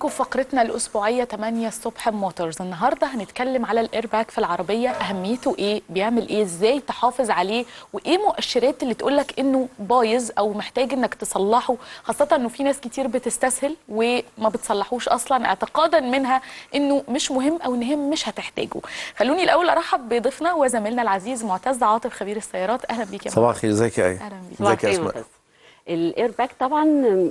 بيكم في فقرتنا الأسبوعية 8 الصبح Motors. النهارده هنتكلم على الايرباك في العربية أهميته إيه بيعمل إيه إزاي تحافظ عليه وإيه مؤشرات اللي تقول لك إنه بايظ أو محتاج إنك تصلحه خاصة إنه في ناس كتير بتستسهل وما بتصلحوش أصلا اعتقادا منها إنه مش مهم أو إن هي مش هتحتاجه. خلوني الأول أرحب بضيفنا وزميلنا العزيز معتز عاطف خبير السيارات. أهلا بيك يا صباح الخير إزيك يا أهلا بيك. صباح الخير الاير باك طبعا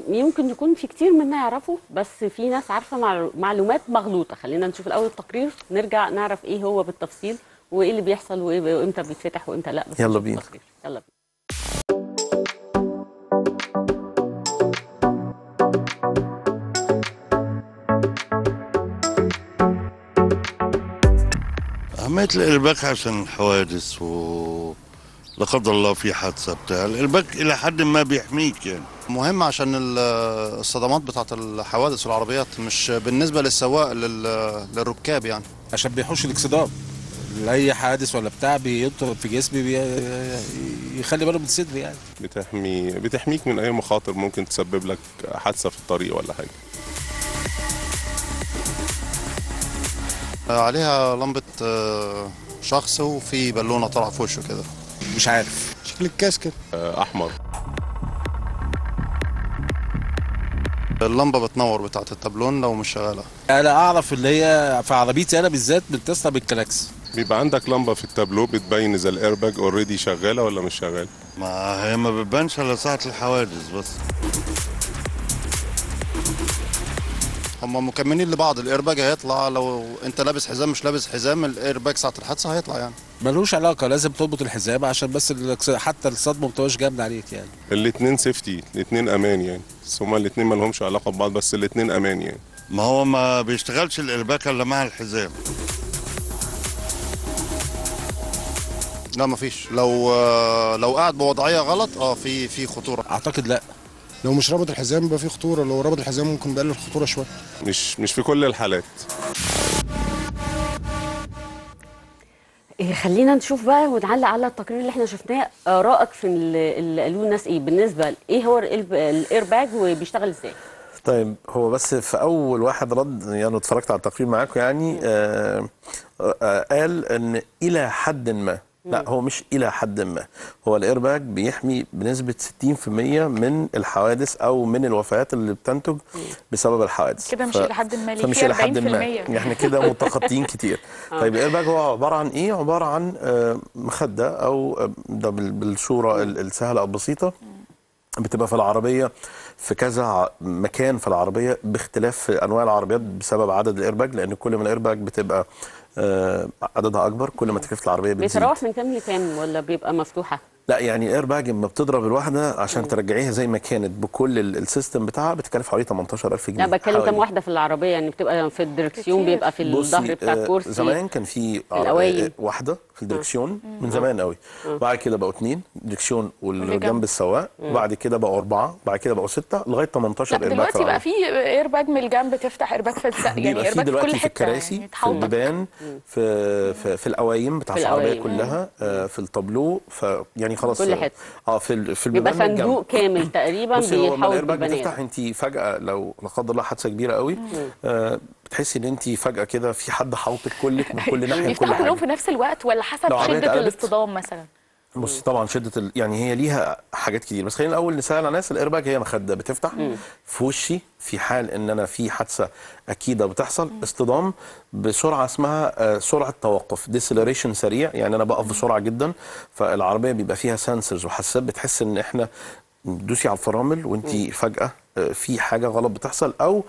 يمكن يكون في كتير منا يعرفوا بس في ناس عارفة معلو- معلومات مغلوطة. خلينا نشوف الأول التقرير نرجع نعرف إيه هو بالتفصيل وإيه اللي بيحصل وإمتى بيتفتح وإمتى لأ. بس يلا بينا. يلا بينا. أهمية الإيرباك عشان الحوادث و لا قدر الله في حادثة بتاع الإيرباك إلى حد ما بيحميك يعني. مهم عشان ال- الصدمات بتاعت الحوادث والعربيات مش بالنسبة للسواق لل- للركاب يعني. عشان بيحوش الاكسدام لأي حادث ولا بتاع بيضرب في جسمي بي... يخلي باله من صدري يعني. بتحمي بتحميك من أي مخاطر ممكن تسبب لك حادثة في الطريق ولا حاجة؟ عليها لمبة آه، شخص وفي بالونة طالعة في وشه كده. مش عارف. شكل الكاس كده آه، أحمر. اللمبة بتنور بتاعت التابلوه لو مش شغالة. أنا أعرف اللي هي في عربيتي أنا بالذات بتتصل بالكلاكس. بيبقى عندك لمبة في التابلو بتبين إذا ال airbag already شغالة ولا مش شغاله ما هي ما بتبانش إلا ساعة الحوادث بس. هم مكملين لبعض. الايرباج هيطلع. لو انت لابس حزام مش لابس حزام الايرباج ساعة الحادثة هيطلع يعني. ملوش علاقة. لازم تربط الحزام عشان بس حتى الصدمة ما تبقاش جامدة عليك يعني. الاتنين safety الاتنين أمان يعني. بس هما الاتنين ما لهمش علاقة ببعض بس الاتنين أمان يعني. ما هو ما بيشتغلش الإيرباك إلا مع الحزام. لا مفيش لو آه، لو قاعد بوضعية غلط آه في في خطورة. أعتقد لا. لو مش رابط الحزام يبقى في خطورة لو رابط الحزام ممكن بيقلل الخطورة شوية. مش مش في كل الحالات. إيه خلينا نشوف بقى ونعلق على التقرير اللي إحنا شفناه. آرائك في اللي اللي قالوه الناس إيه؟ بالنسبة إيه هو الاير باج وبيشتغل إزاي؟ طيب هو بس في أول واحد رد يعني اتفرجت على التقرير معاكم يعني آه آه قال إن إلى حد ما لا هو مش إلى حد ما. هو الايرباج بيحمي بنسبة 60% من الحوادث أو من الوفيات اللي بتنتج بسبب الحوادث. كده مش إلى حد ما، ليه؟ فمش إلى حد 40%. ما إحنا كده متخطين كتير. طيب الايرباج هو عبارة عن إيه؟ عبارة عن آه، مخدة أو آه، ده بال- بالصورة ال- السهلة أو البسيطة. بتبقى في العربية في كذا مكان في العربية باختلاف أنواع العربيات بسبب عدد الايرباج لأن كل ما الايرباج بتبقى آه، عددها أكبر. كل ما تكلفة العربية بتزيد. بيتراوح من كام لكام ولا بيبقى مفتوحة؟ لا يعني الايرباج لما بتضرب الواحدة عشان ترجعيها زي ما كانت. بكل ال- ال system بتاعها بتكلف حوالي 18000 جنيه. لا بتكلم كام. واحدة في العربية؟ يعني بتبقى في الدركسيون. بيبقى في الظهر بتاع آه، الكرسي زمان كان في آه،. آه، واحدة الدركسيون من زمان قوي بعد كده بقوا اثنين دركسيون واللي جنب. السواق وبعد كده بقوا أربعة بعد كده بقوا ستة لغاية 18 لا ايرباج في دلوقتي بقى. في ايرباج من الجنب تفتح ايرباج في السقف يعني بيبقى في ايرباج في كل في حتة الكراسي يعني في تحوطك. البيبان في في, في القوايم بتاع في العربية. كلها آه، في التابلو ف يعني خلاص كل حتة. آه في في البيبان الجنب. صندوق كامل تقريبا بيحوط الايرباج بتفتح انت فجأة لو لا قدر الله حادثة كبيرة قوي آه بتحسي إن انت فجأة كده في حد حاوطك كلك من كل ناحية كل بيفتحوا كلهم حاجة في نفس الوقت ولا حسب شدة؟ الاصطدام مثلا؟ بصي طبعا شدة ال... يعني هي ليها حاجات كتير بس خلينا الأول نسأل على ناس الإيرباج هي مخدة بتفتح في وشي في حال إن أنا في حادثة أكيدة بتحصل اصطدام بسرعة اسمها آه، سرعة توقف deceleration سريع يعني أنا بقف بسرعة جدا فالعربية بيبقى فيها sensors وحساسات بتحس إن إحنا دوسي على الفرامل وانت فجأة آه، في حاجة غلط بتحصل أو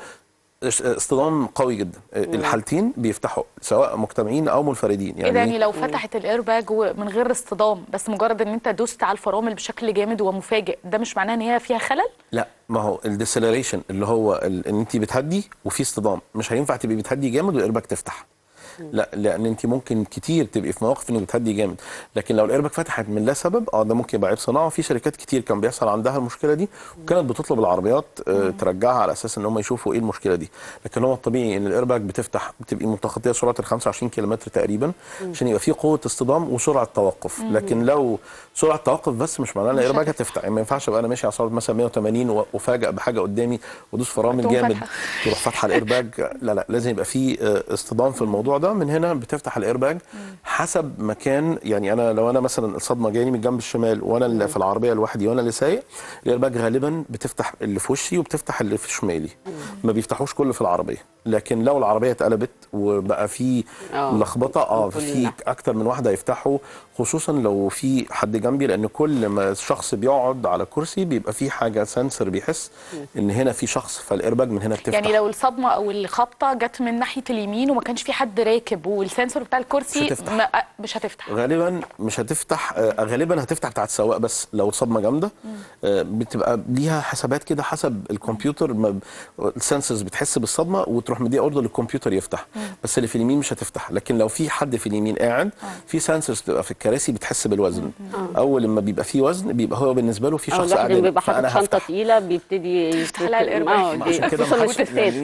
اصطدام قوي جدا. الحالتين بيفتحوا سواء مجتمعين أو منفردين ده يعني لو فتحت الايرباج من غير اصطدام بس مجرد إن أنت دوست على الفرامل بشكل جامد ومفاجئ ده مش معناه إن هي فيها خلل؟ لا ما هو ال deceleration اللي هو إن انت بتهدي وفي اصطدام مش هينفع تبقي بتهدي جامد والايرباج تفتح. لا لأن أنت ممكن كتير تبقي في مواقف انك بتهدي جامد. لكن لو الايرباك فتحت من لا سبب آه ده ممكن يبقى عيب صناعة. في شركات كتير كان بيحصل عندها المشكلة دي وكانت بتطلب العربيات آه ترجعها على أساس إن هم يشوفوا إيه المشكلة دي. لكن هو الطبيعي إن الايرباك بتفتح بتبقي متخطيه سرعة ال 25 كيلومتر تقريبا عشان يبقى في قوة اصطدام وسرعة توقف. لكن لو سرعة توقف بس مش معناها إن الايرباك هتفتح. يعني ما ينفعش ابقى أنا ماشي على سرعة مثلا 180 و- وافاجئ بحاجة قدامي وأدوس فرامل جامد. تروح فاتحة الايرباج لا لا لازم يبقى في آه، اصطدام في الموضوع ده. من هنا بتفتح الايرباج حسب مكان. يعني أنا لو أنا مثلا الصدمة جايني من الجنب الشمال وأنا اللي في العربية لوحدي وأنا اللي سايق الايرباج غالبا بتفتح اللي في وشي وبتفتح اللي في شمالي. ما بيفتحوش كله في العربية. لكن لو العربية اتقلبت وبقى في آه. لخبطة آه في. أكتر من واحدة يفتحوا خصوصا لو في حد جنبي. لأن كل ما الشخص بيقعد على كرسي بيبقى في حاجة سنسور بيحس إن هنا في شخص فالايرباج من هنا بتفتح. يعني لو الصدمة أو الخبطة جت من ناحية اليمين وما كانش في حد راكب والسنسور بتاع الكرسي مش هتفتح. ما مش هتفتح. غالبا مش هتفتح آه، غالبا هتفتح بتاعت السواق بس لو صدمة جامدة. آه، بتبقى ليها حسابات كده حسب الكمبيوتر ال sensors بتحس بالصدمة وتروح مديه order للكمبيوتر يفتح. بس اللي في اليمين مش هتفتح. لكن لو في حد في اليمين قاعد في sensors بتبقى في الكراسي بتحس بالوزن. أول لما بيبقى في وزن بيبقى هو بالنسبة له في شخص قاعد بيبقى حاطط شنطة. تقيلة بيبتدي يفتح لها دي عشان كده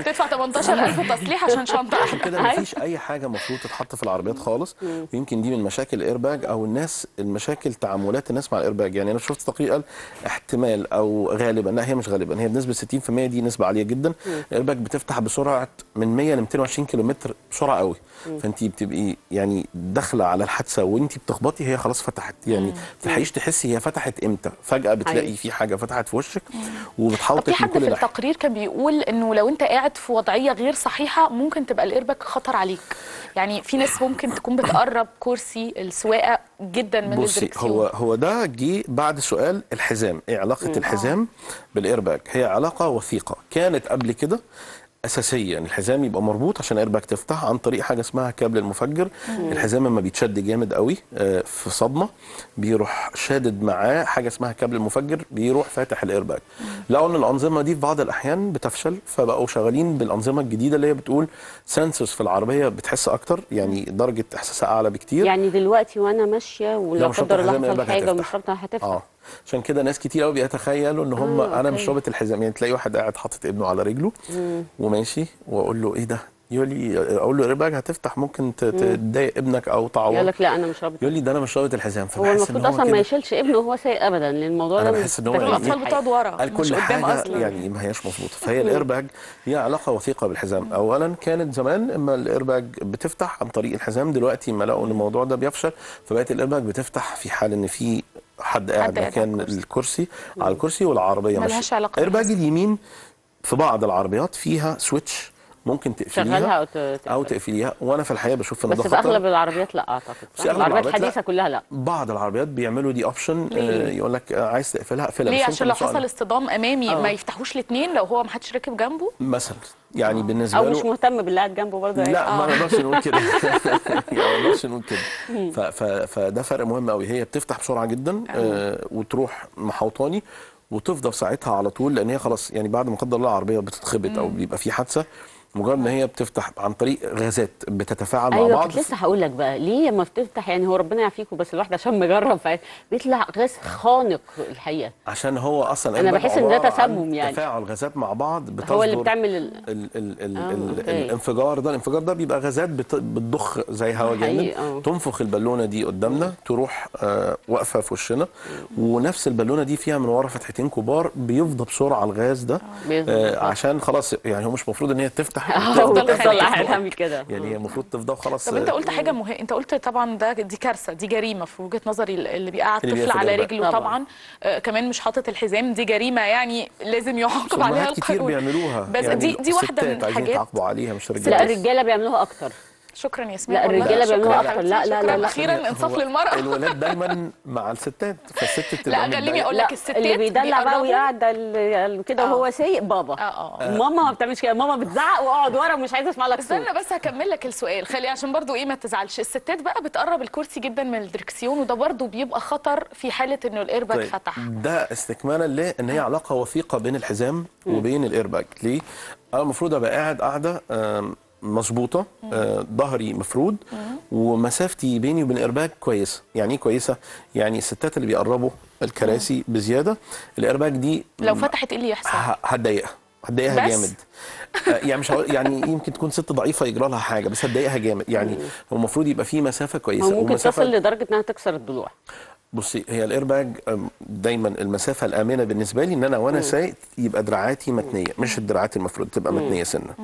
تدفع 18000 تصليح عشان شنطة. عشان كده مفيش أي حاجة المفروض تتحط في العربيات خالص. ويمكن دي من مشاكل الايرباج أو الناس المشاكل تعاملات الناس مع الايرباج يعني أنا شفت تقرير قال احتمال أو غالبا لا هي مش غالبا هي بنسبة 60% دي نسبة عالية جدا. الايرباج بتفتح بسرعة من 100 ل 220 كيلومتر بسرعة قوي. فانت بتبقي يعني داخلة على الحادثة وانت بتخبطي هي خلاص فتحت. يعني ما تلحقيش تحسي هي فتحت إمتى؟ فجأة بتلاقي أيوة. في حاجة فتحت في وشك طب في من كل في التقرير كان بيقول إنه لو أنت قاعد في وضعية غير صحيحة ممكن تبقى الايرباك خطر عليك؟ يعني في ناس ممكن تكون بتقرب كرسي السواقة جدا من بصي هو هو ده جه بعد سؤال الحزام. إيه علاقة الحزام بالايرباج هي علاقة وثيقة. كانت قبل كده اساسيا. الحزام يبقى مربوط عشان الايرباج تفتح عن طريق حاجة اسمها كابل المفجر. الحزام لما بيتشد جامد قوي آه، في صدمة بيروح شادد معاه حاجة اسمها كابل المفجر بيروح فاتح الايرباج لقوا إن الأنظمة دي في بعض الأحيان بتفشل فبقوا شغالين بالأنظمة الجديدة اللي هي بتقول sensors في العربية بتحس أكتر يعني درجة احساسها أعلى بكتير. يعني دلوقتي وأنا ماشية مش رابطة قدر الله حاجة. ومش رابطه هتفتح. آه. عشان كده ناس كتير قوي بيتخيلوا إن هم آه، أنا مش. رابط الحزام. يعني تلاقي واحد قاعد حاطط ابنه على رجله وماشي وأقول له إيه ده؟ يقول لي أقول له الايرباج هتفتح ممكن تضايق ابنك أو يقول تعور لك لا أنا مش رابط. يقول لي ده أنا مش رابط الحزام. هو فبحس إن المفروض هو أصلا ما يشيلش ابنه وهو سايق ابدا لأن الموضوع ده بحس إن هو مش يعني الاطفال بتقعد ورا قال مش كل قدام حاجة أصلا. يعني ما هياش مظبوطة. فهي الإيرباج هي علاقة وثيقة بالحزام. اولا كانت زمان إما الإيرباج بتفتح عن طريق الحزام دلوقتي ما لقوا إن الموضوع ده بيفشل فبقت الإيرباج بتفتح في حال إن في حد قاعد مكان الكرسي. الكرسي على الكرسي والعربية ملهاش ماشية علاقة ايرباج. اليمين في بعض العربيات فيها switch ممكن شغلها تقفليها أو أو تقفليها. وأنا في الحقيقة بشوف إن بس ده في خطر أغلب العربيات لا أعتقد؟ في أغلب العربيات. الحديثه كلها لا. بعض العربيات بيعملوا دي option يقول لك آه، عايز تقفلها اقفلها. ليه؟ بس عشان لو حصل اصطدام أمامي آه. ما يفتحوش الاثنين لو هو ما حدش راكب جنبه؟ مثلا. يعني بالنسبة أو له مش مهتم باللي قاعد جنبه برضه لا ما نقدرش نقول كده. يعني ما نقدرش نقول كده. فده فرق مهم قوي هي بتفتح بسرعة جدا آه. وتروح محوطاني وتفضل ساعتها على طول لأن هي خلاص يعني بعد ما قدر الله العربية بتتخبط أو بيبقى في حادثة مجرد إن هي بتفتح عن طريق غازات بتتفاعل مع أيوه بعض كنت لسه هقول لك بقى ليه لما بتفتح يعني هو ربنا يعافيكم بس الواحد عشان مجرب بيطلع غاز خانق الحقيقة عشان هو أصلا الباب بحس إن ده تسمم يعني. تفاعل غازات مع بعض بتصدر هو اللي بتعمل ال... ال ال ال آه، ال أوكي. الانفجار ده الانفجار ده بيبقى غازات بت- بتضخ زي هواء جامد آه. تنفخ البالونة دي قدامنا تروح آه واقفة في وشنا ونفس البالونة دي فيها من ورا فتحتين كبار بيفضى بسرعة الغاز ده آه. عشان خلاص يعني هو مش المفروض إن هي تفتح وتفضل وتفضل خانق. قاعد تعمل كده. يعني هي المفروض تفضى وخلاص طب أنت قلت حاجة مهمة. أنت قلت طبعا ده دي كارثة دي جريمة في وجهة نظري اللي بيقعد طفل على. رجله طبعا. طبعا. آه كمان مش حاطط الحزام دي جريمة يعني لازم يعاقب عليها أمهات كتير القانون. بيعملوها. بس يعني دي دي واحدة من الستات عايزين الحاجات عليها مش لا الرجالة بيعملوها أكتر. شكرا ياسمين. لا، يا أكتر. حبيبتي، لا، لا،. لا، لا. أخيرا انصاف للمرأة. الولاد دايما مع الستات فالست لا خليني. أقول لك الستات اللي بيدلع بقى ويقعد ال- كده آه. وهو سايق بابا. آه آه ماما ما بتعملش كده. ماما بتزعق وأقعد ورا ومش عايزة أسمع لك صوت. استنى بس هكمل لك السؤال. خلي عشان برضو إيه ما تزعلش. الستات بقى بتقرب الكرسي جدا من الدركسيون وده برضو بيبقى خطر في حالة إنه الايرباك طيب فتح. ده استكمالا لأن هي علاقة وثيقة بين الحزام وبين الإيرباج. ليه؟ أنا المفروض أبقى قاعد قاعدة مظبوطة آه، ظهري مفرود ومسافتي بيني وبين الإيرباج كويسة. يعني إيه كويسة؟ يعني الستات اللي بيقربوا الكراسي بزيادة الإيرباج دي لو فتحت إيه اللي يحصل؟ هتضايقها. هتضايقها؟ جامد. آه، يعني مش يعني يمكن تكون ست ضعيفة يجرى لها حاجة بس هتضايقها جامد. يعني هو المفروض يبقى في مسافة كويسة ممكن ومسافة- تصل لدرجة إنها تكسر الضلوع. بصي هي الايرباج دايما المسافة الآمنة بالنسبة لي إن أنا وأنا سايق يبقى دراعاتي متنية مش الدراعات المفروض تبقى متنية سنة.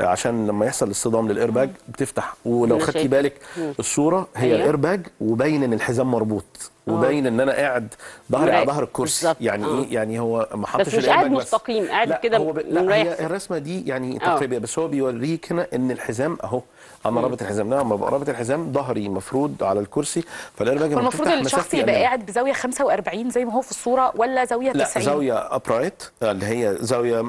آه، عشان لما يحصل اصطدام للايرباج بتفتح ولو خدتي. بالك الصورة هي أيوة. الايرباج وباين إن الحزام مربوط. وباين إن أنا قاعد ظهري على. ظهر الكرسي بالظبط. يعني آه. إيه يعني هو ما حطش بس مش قاعد مستقيم، قاعد لا، كده ب... لا. هي الرسمة دي يعني آه. تقريبيه بس هو بيوريك هنا إن الحزام أهو أنا رابط الحزام ببقى رابط الحزام ظهري مفرود على الكرسي فالإيرباج لما والمفروض بتفتح الشخص يبقى أمان. قاعد بزاوية 45 زي ما هو في الصورة ولا زاوية لا 90 زاوية upright اللي هي زاوية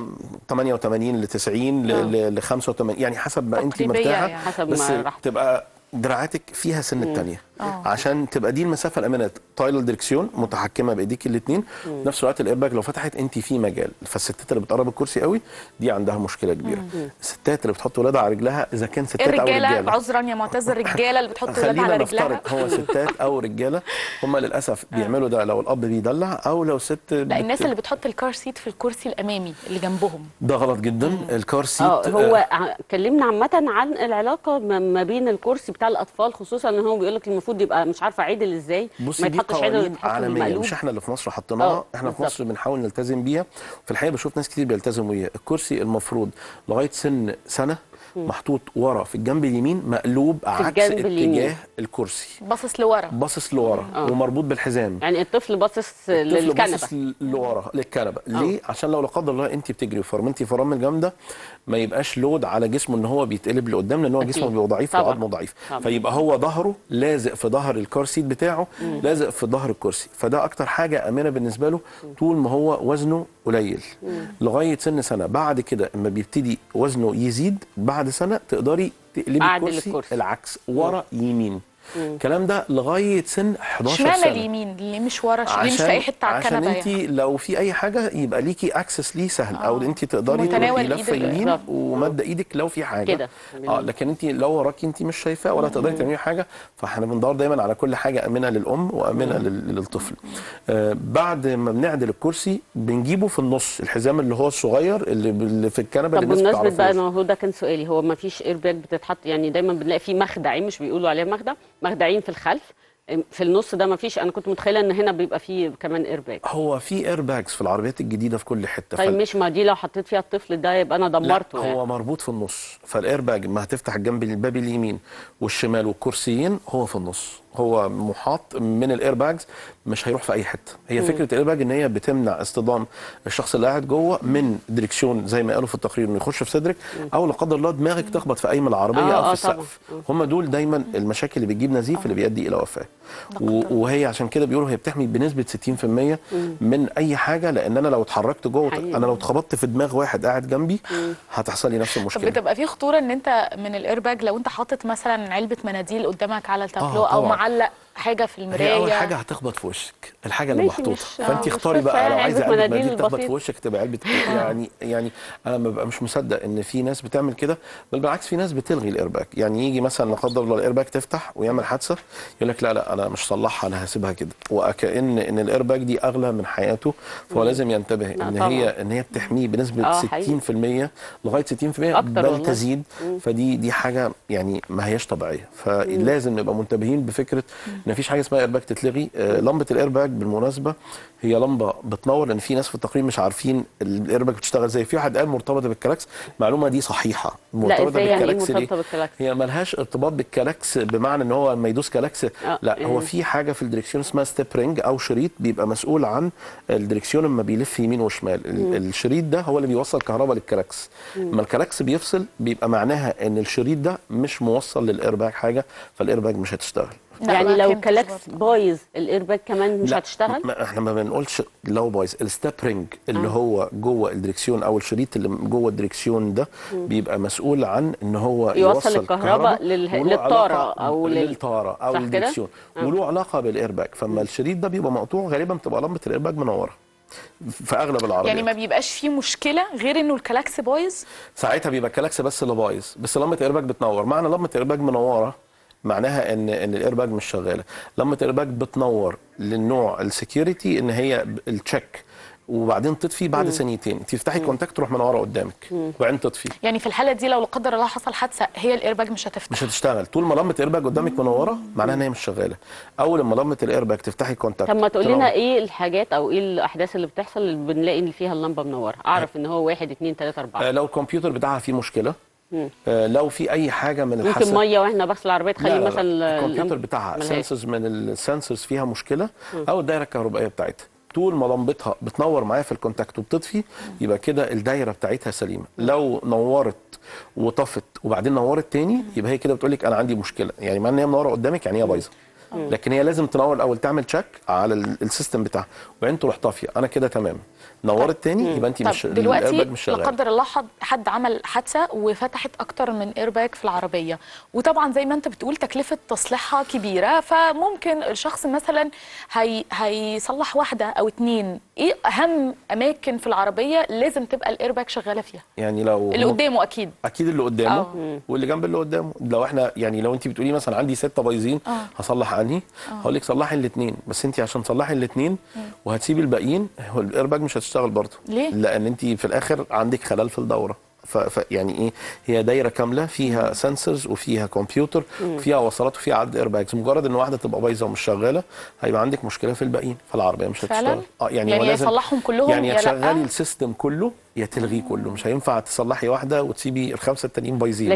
88 ل 90 ل- ل 85 يعني حسب ما انت تقريبية يعني يعني. حسب بس. تبقى دراعاتك فيها سنة تانية. عشان تبقى دي المسافة الامنه طايله الدركسيون متحكمة بإيديك الاثنين في نفس الوقت الايرباج لو فتحت أنت في مجال. فالستات اللي بتقرب الكرسي قوي دي عندها مشكلة كبيرة. الستات اللي بتحط ولادها على رجلها إذا كان ستات أو الرجالة رجالة. عذرا يا معتز الرجالة اللي بتحط ولادها خلينا على نفترض رجلها هو ستات أو رجالة. هم للأسف بيعملوا ده لو الأب بيدلع أو لو ست لا بت- الناس اللي بتحط ال car seat في الكرسي الأمامي اللي جنبهم. ده غلط جدا. ال car seat آه هو آه، اتكلمنا عامة عن العلاقة ما ما بين الكرسي بتاع الأطفال خصوصا إن هو بيقول لك المفروض يبقى مش عارفة عادل إزاي. ما يتحطش عالمية مقلوب مش إحنا اللي في مصر حطيناها آه، إحنا في بالظبط. مصر بنحاول نلتزم بيها. في الحقيقة بشوف ناس كتير بيلتزموا بيها. الكرسي المفروض لغاية سن سنة محطوط ورا في الجنب اليمين مقلوب عكس اتجاه اليمين. الكرسي. باصص لورا. باصص لورا ومربوط بالحزام. يعني الطفل باصص للكنبة. باصص لورا للكنبة. ليه؟ عشان لو لا قدر الله انت بتجري وفرمنتي فرامل جامده ما يبقاش load على جسمه ان هو بيتقلب لقدام لأن هو. جسمه بيبقى ضعيف. وعظمه ضعيف. طبعاً. فيبقى هو ظهره لازق في ظهر ال car seat بتاعه لازق في ظهر الكرسي. فده أكتر حاجة آمنة بالنسبة له طول ما هو وزنه قليل. لغاية سن سنة. بعد كده اما بيبتدي وزنه يزيد بعد سنة تقدري تقلبي الكرسي, الكرسي. العكس ورا يمين. الكلام ده لغاية سن 11 اشمعنى سنة. اليمين ليه مش ورا ليه مش في اي حتة على عشان الكنبة انت يعني. لو في أي حاجة يبقى ليكي access ليه سهل أو انت تقدري تروحي لفة إيدك. يمين. ومد إيدك لو في حاجة. كده. آه لكن انت لو وراكي انت مش شايفاه ولا تقدري تعملي حاجة فاحنا بندور دايما على كل حاجة آمنة للأم وآمنة لل- للطفل. آه بعد ما بنعدل الكرسي بنجيبه في النص الحزام اللي هو الصغير اللي اللي في الكنبة طب اللي الناس بقى هو ده كان سؤالي هو ما فيش ايرباج بتتحط؟ يعني دايما بنلاقي فيه مخدعين مش بيقولوا عليها مخدع مخدعين في الخلف في النص ده ما فيش أنا كنت متخيلة إن هنا بيبقى فيه كمان ايرباج هو في airbags في العربيات الجديدة في كل حتة طيب مش ما دي لو حطيت فيها الطفل ده يبقى أنا دمرته لا يعني. هو مربوط في النص فالايرباج ما هتفتح الجنب الباب اليمين والشمال والكرسيين هو في النص هو محاط من ال airbags مش هيروح في أي حتة. هي فكرة الإيرباج إن هي بتمنع اصطدام الشخص اللي قاعد جوه من دريكسيون زي ما قالوا في التقرير إنه يخش في صدرك أو لا قدر الله دماغك تخبط في أي من العربية آه، أو آه، في السقف. طبعاً. هم دول دايما المشاكل اللي بتجيب نزيف اللي بيؤدي إلى وفاة. وهي عشان كده بيقولوا هي بتحمي بنسبة 60% من أي حاجة لأن أنا لو اتحركت جوه حقيقي. أنا لو اتخبطت في دماغ واحد قاعد جنبي هتحصل لي نفس طب المشكلة. بتبقى في خطورة إن أنت من الإيرباج لو أنت حاطط مثلا علبة مناديل قدامك على التابلو آه، أو طبعاً. معلق. حاجة في المرايه هي أول حاجة هتخبط في وشك الحاجة اللي محطوطة. آه، فانت اختاري بقى يعني لو عايزة علبة علبه مناديل تخبط في. وشك تبقى علبه يعني يعني أنا ببقى مش مصدق إن في ناس بتعمل كده بل بالعكس في ناس بتلغي الايرباك يعني يجي مثلا لا قدر الله الايرباك تفتح ويعمل حادثة يقول لك لا لا أنا مش مصلحها أنا هسيبها كده. وكأن إن الايرباك دي أغلى من حياته فهو لازم ينتبه إن طبعاً. هي إن هي بتحميه بنسبة آه، حقيقي. 60% لغاية 60% أكتر بل. تزيد. فدي دي حاجة يعني ما هياش طبيعية. فلازم نبقى منتبهين بفكرة ان مفيش حاجة اسمها ايرباك تتلغي. آه، لمبة الايرباك بالمناسبة هي لمبة بتنور لأن في ناس في التقرير مش عارفين الايرباك بتشتغل إزاي. في واحد قال مرتبطة بالكلاكس. المعلومة دي صحيحة. مرتبطة إزاي يعني إيه بالكلاكس مرتبطة بالكلاكس؟ هي ملهاش ارتباط بالكلاكس بمعنى إن هو لما يدوس كلاكس. لا إيه. هو في حاجة في الدريكسيون اسمها slip ring أو شريط بيبقى مسؤول عن الدريكسيون لما بيلف يمين وشمال. ال- الشريط ده هو اللي بيوصل كهرباء للكلاكس. لما الكلاكس بيفصل بيبقى معناها إن الشريط ده مش موصل للايرباج حاجة فالايرباج مش هتشتغل. لا، يعني لو كلاكس. بايظ الايرباج كمان مش لا، هتشتغل ما إحنا ما بنقولش لو بايظ ال slip ring اللي آه. هو جوه الدريكسيون أو الشريط اللي جوه الدريكسيون ده بيبقى مسؤول عن إن هو يوصل يوصل الكهرباء لل- للطارة أو صح كده؟ الدريكسيون آه. وله علاقة بالايرباج فما الشريط ده بيبقى مقطوع غالبا بتبقى لمبة الايرباج منوره في أغلب العربيات يعني ما بيبقاش فيه مشكلة غير إنه الكلاكس بايظ ساعتها بيبقى الكلاكس بس اللي بايظ بس لمبة الايرباج بتنور معنى لمبة الايرباج منوره معناها ان إن الايرباج مش شغالة. لمبه الايرباج بتنور لنوع ال security إن هي ال check وبعدين تطفي بعد ثانيتين. تفتحي contact تروح منوره قدامك. وبعدين تطفي. يعني في الحالة دي لو لا قدر الله حصل حادثة هي الايرباج مش هتفتح. مش هتشتغل. طول ما لمبه الايرباج قدامك منوره معناها إن هي مش شغالة. أول ما لمبه الايرباج تفتحي contact طب ما تقول تنور. لنا إيه الحاجات أو إيه الأحداث اللي بتحصل اللي بنلاقي إن فيها اللمبه منوره أعرف إن هو واحد اتنين تلاتة آه، اربعه لو الكمبيوتر بتاعها فيه مشكلة مم. لو في أي حاجة من ممكن الحاسه مية وإحنا بغسل العربية تخلي لا، لا. مثلا الكمبيوتر بتاعها. سنسورز من السنسورز فيها مشكلة أو الدايرة الكهربائية بتاعتها. طول ما لمبتها بتنور معايا في ال contact وبتطفي يبقى كده الدايرة بتاعتها سليمة. لو نورت وطفت وبعدين نورت تاني يبقى هي كده بتقول لك أنا عندي مشكلة. يعني مع إن هي منورة قدامك يعني هي بايظة. لكن هي لازم تنور الأول تعمل check على ال- ال system بتاعها. وبعدين تروح طافية. أنا كده تمام. نورت تاني يبقى انت مش دلوقتي مش لا شغال. قدر الله حد, حد عمل حادثة وفتحت أكتر من ايرباج في العربية. وطبعا زي ما أنت بتقول تكلفة تصليحها كبيرة فممكن الشخص مثلا هي هيصلح واحدة أو اتنين. إيه أهم أماكن في العربية لازم تبقى الايرباج شغالة فيها؟ يعني لو اللي قدامه أكيد. أكيد اللي قدامه آه. واللي جنب اللي قدامه. لو إحنا يعني لو انت بتقولي مثلا عندي ستة بايظين آه. هصلح انهي هقول لك صلحي الاثنين بس انت عشان تصلحي الاثنين وهتسيبي الباقيين هو الايرباج مش هتشتغل برضه. ليه؟ لأن انت في الآخر عندك خلل في الدورة. ف... ف يعني إيه هي دايرة كاملة فيها sensors وفيها كمبيوتر وفيها وصلات وفيها عدد airbags مجرد إن واحدة تبقى بايظة ومش شغالة هيبقى عندك مشكلة في الباقيين. فالعربيه مش فعلاً؟ هتشتغل. آه يعني لازم- يصلحهم كلهم؟ يعني يا؟ تشغلي ال system كله يا تلغيه كله. مش هينفع تصلحي واحدة وتسيبي الخمسة التانيين بايظين.